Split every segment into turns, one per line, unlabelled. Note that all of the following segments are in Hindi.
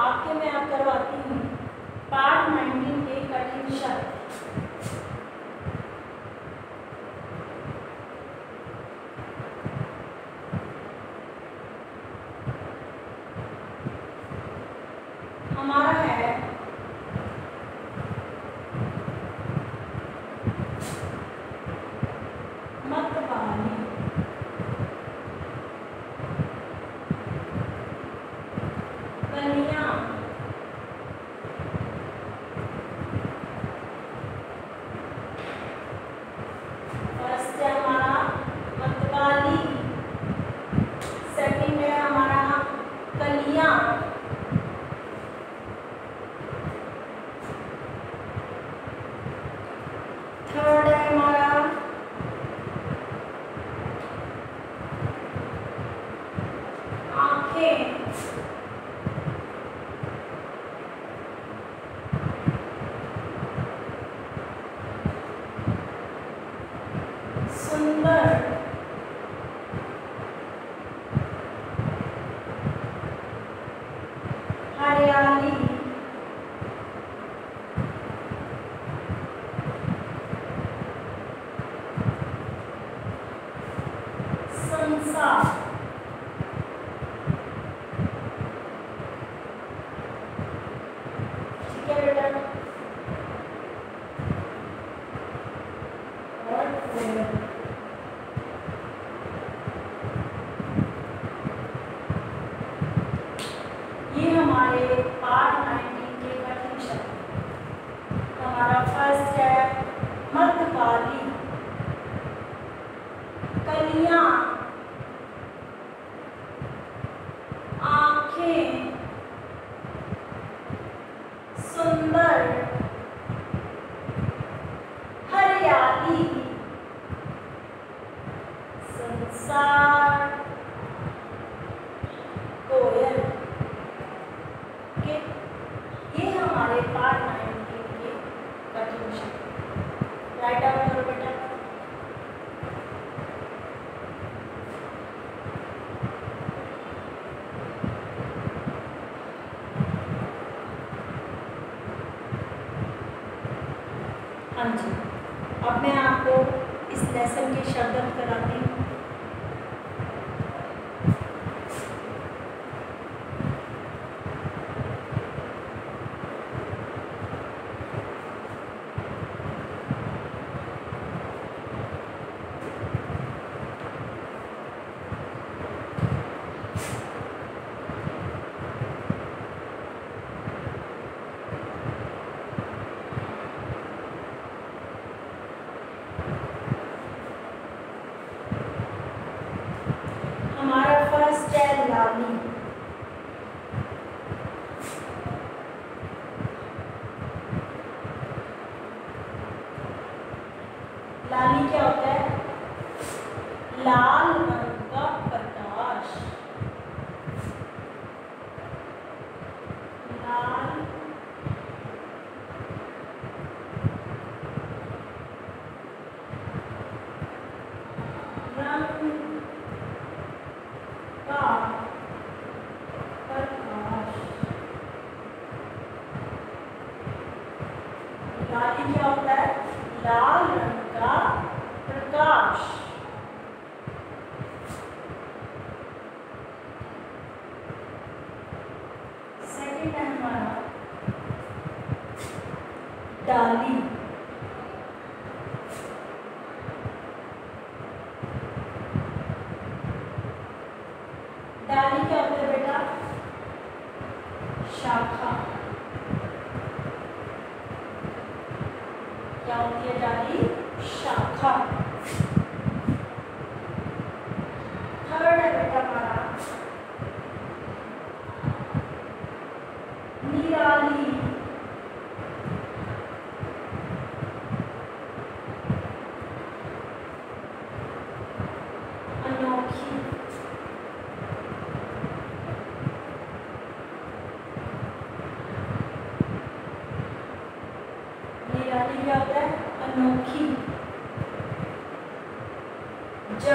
आपके मैं आप करवाती हूँ। पार्ट नाइनटीन के कठिन शब्द हमारा है मतवाली कलियाँ फ़र्स्ट है हमारा मतवाली सेकंड है हमारा कलियाँ थर्ड है हमारा आँखें सुंदर हरियाली संसार ठीक है बेटा और फिर ये हमारे पार्ट नाइनटीन के कठिन शब्द हमारा फ़र्स्ट है मध्यकाली कलियाँ आँखें सुंदर हरियाली संसार कोयल के ये हमारे पार्ट नाइनटीन के कठिन शब्द हाँ जी अब मैं आपको इस लेसन के शब्द कराती हूँ हमारा फ़र्स्ट है लाली लाली क्या होता है लाल रंग का प्रकाश। लाल। रंग का प्रकाश। क्या होता है? लाल रंग का प्रकाश सेकंड है हमारा डाली। डाली क्या होता है बेटा? शाखा। क्या होती है डाली? शाखा।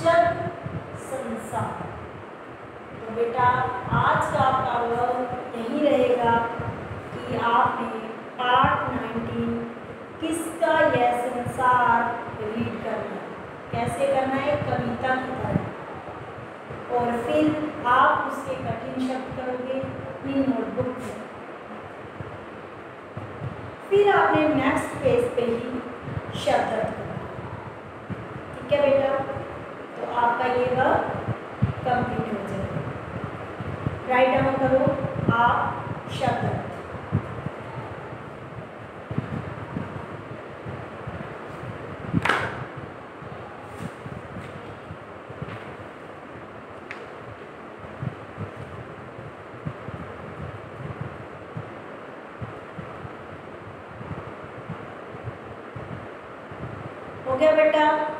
जग संसार। तो बेटा, आज का आपका वर्क यही रहेगा कि आपने पार्ट नाइनटीन किसका यह संसार रीड करना कैसे करना है? कविता की तरह। और फिर आप उसके कठिन शब्द करोगे, अपनी नोटबुक में। फिर आपने नेक्स्ट पेज पे ही शब्द करना ठीक है बेटा तो आपका ये वर्क कंप्लीट हो जाएगा राइट डाउन करो आप शब्द गया बेटा।